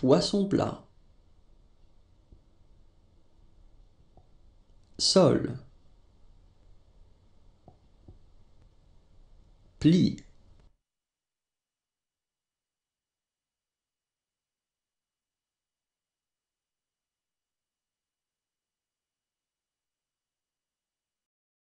poisson plat, sol, pli,